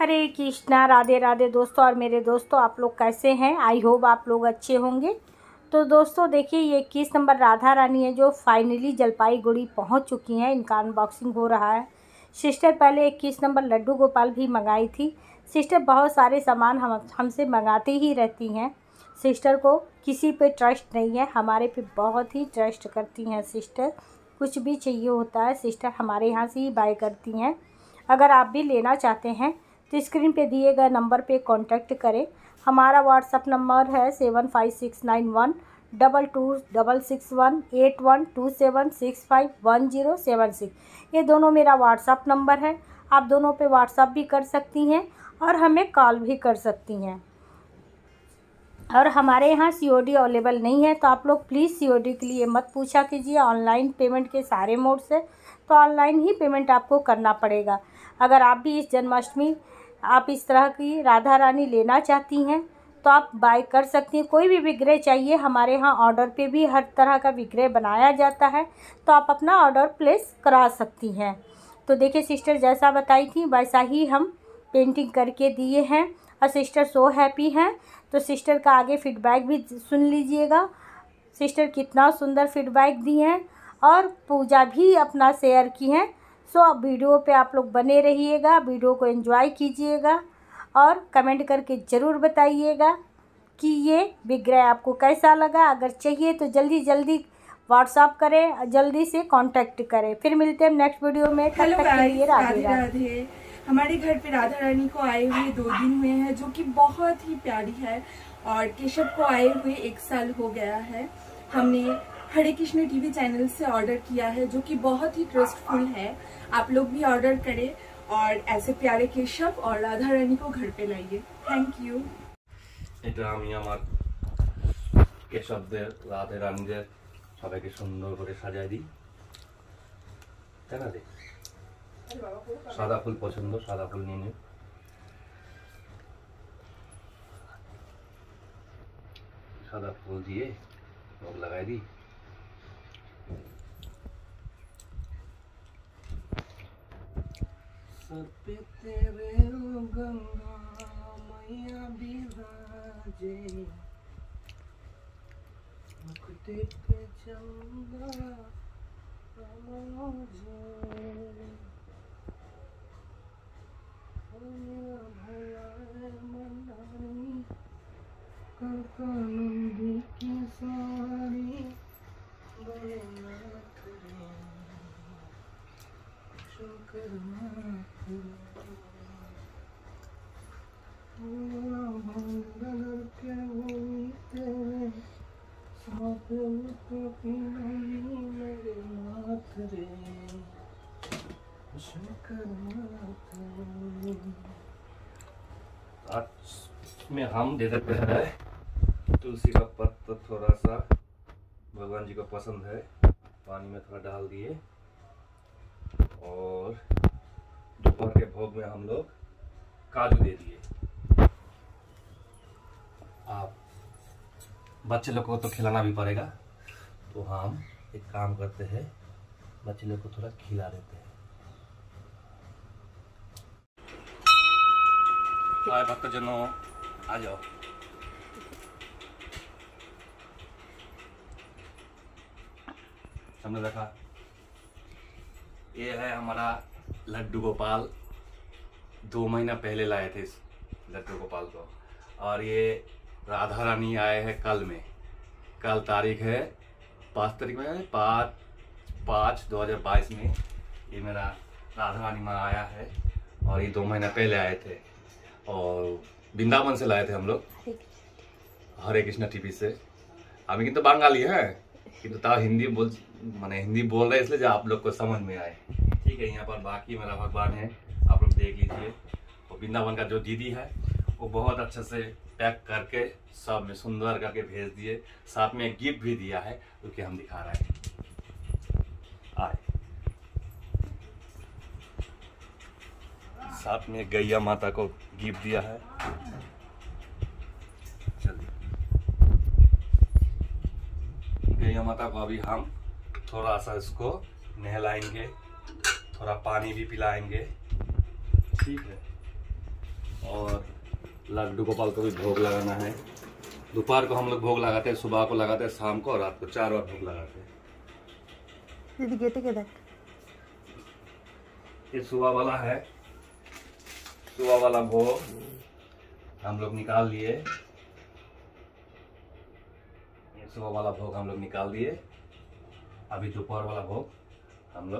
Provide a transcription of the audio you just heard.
हरे कृष्णा, राधे राधे दोस्तों और मेरे दोस्तों, आप लोग कैसे हैं? आई होप आप लोग अच्छे होंगे। तो दोस्तों, देखिए, ये इक्कीस नंबर राधा रानी है जो फाइनली जलपाईगुड़ी पहुँच चुकी हैं। इनका अनबॉक्सिंग हो रहा है। सिस्टर पहले इक्कीस नंबर लड्डू गोपाल भी मंगाई थी। सिस्टर बहुत सारे सामान हम, हमसे मंगाती ही रहती हैं। सिस्टर को किसी पे ट्रस्ट नहीं है। हमारे पे बहुत ही ट्रस्ट करती हैं सिस्टर कुछ भी चाहिए होता है सिस्टर हमारे यहाँ से ही बाय करती हैं। अगर आप भी लेना चाहते हैं तो स्क्रीन पे दिए गए नंबर पे कांटेक्ट करें। हमारा व्हाट्सअप नंबर है seven five six nine one double two double six one eight one two seven six five one zero seven six ये दोनों मेरा व्हाट्सअप नंबर है। आप दोनों पे व्हाट्सअप भी कर सकती हैं और हमें कॉल भी कर सकती हैं। और हमारे यहाँ सीओडी अवेलेबल नहीं है तो आप लोग प्लीज़ सीओडी के लिए मत पूछा कीजिए। ऑनलाइन पेमेंट के सारे मोड से तो ऑनलाइन ही पेमेंट आपको करना पड़ेगा। अगर आप भी इस जन्माष्टमी आप इस तरह की राधा रानी लेना चाहती हैं तो आप बाय कर सकती हैं। कोई भी विग्रह चाहिए, हमारे यहाँ ऑर्डर पे भी हर तरह का विग्रह बनाया जाता है तो आप अपना ऑर्डर प्लेस करा सकती हैं। तो देखिए सिस्टर जैसा बताई थी, वैसा ही हम पेंटिंग करके दिए हैं, और सिस्टर सो हैप्पी हैं। तो सिस्टर का आगे फीडबैक भी सुन लीजिएगा। सिस्टर कितना सुंदर फीडबैक दी हैं, और पूजा भी अपना शेयर की हैं। सो अब वीडियो पे आप लोग बने रहिएगा वीडियो को एंजॉय कीजिएगा और कमेंट करके ज़रूर बताइएगा कि ये विग्रह आपको कैसा लगा। अगर चाहिए तो जल्दी जल्दी व्हाट्सअप करें जल्दी से कांटेक्ट करें। फिर मिलते हैं नेक्स्ट वीडियो में। हेलो राधे राधे। राधे। हमारे घर पे राधा रानी को आए हुए दो दिन हुए हैं जो कि बहुत ही प्यारी है और केशव को आए हुए एक साल हो गया है। हमने हरे कृष्ण टीवी चैनल से ऑर्डर किया है जो कि बहुत ही ट्रस्टफुल है आप लोग भी ऑर्डर करें और ऐसे प्यारे केशव और राधा रानी को घर पे लाइए थैंक ইউ এটা আমি আমার কেশবদের রাধে রানীদের সবাইকে সুন্দর করে সাজাই দিই তাই না রে সাদা ফুল পছন্দ সাদা ফুল নিয়ে নিও সাদা ফুল দিয়ে ভোগ লাগাই দিই सर पे तेरे गंगा मैया बिराजे। मुकुटे पे चंदा कानंदी की सारी। बड़े में हम दे देते हैं। तुलसी का पत्ता थोड़ा सा भगवान जी को पसंद है। पानी में थोड़ा डाल दिए। और दोपहर के भोग में हम लोग काजू दे दिए। आप बच्चे लोग को तो खिलाना भी पड़ेगा। तो हम एक काम करते हैं, बच्चे लोग को थोड़ा खिला देते हैं। हाय भक्तजनों, आ जाओ। हमने देखा ये है हमारा लड्डू गोपाल। दो महीना पहले लाए थे इस लड्डू गोपाल को। और ये राधा रानी आए हैं कल में। कल तारीख है पाँच तारीख में पाँच पाँच दो हज़ार बाईस में ये मेरा राधा रानी माँ आया है। और ये दो महीना पहले आए थे। और वृंदावन से लाए थे हम लोग। हरे कृष्णा। टीवी से। अभी तो बंगाली है? कि बताओ हिंदी बोल, मैंने हिंदी बोल रहे इसलिए आप लोग को समझ में आए। ठीक है, यहाँ पर बाकी मेरा भगवान है, आप लोग देख लीजिए। और वृंदावन का जो दीदी है, वो बहुत अच्छे से पैक करके, सब में सुंदर करके भेज दिए। साथ में गिफ्ट भी दिया है, जो कि हम दिखा रहे हैं। आए। साथ में गैया माता को गिफ्ट दिया है। गैया माता को अभी हम थोड़ा सा इसको नहलाएँगे थोड़ा पानी भी पिलाएँगे। ठीक है? और लड्डू गोपाल को भी भोग लगाना है। दोपहर को हम लोग भोग लगाते हैं सुबह को लगाते हैं शाम को और रात को चार बार भोग लगाते हैं। दीदी गेटे के देख। ये सुबह वाला है। सुबह वाला भोग हम लोग निकाल लिए। सुबह वाला भोग हम लोग निकाल दिए। अभी दोपहर वाला भोग हम लोग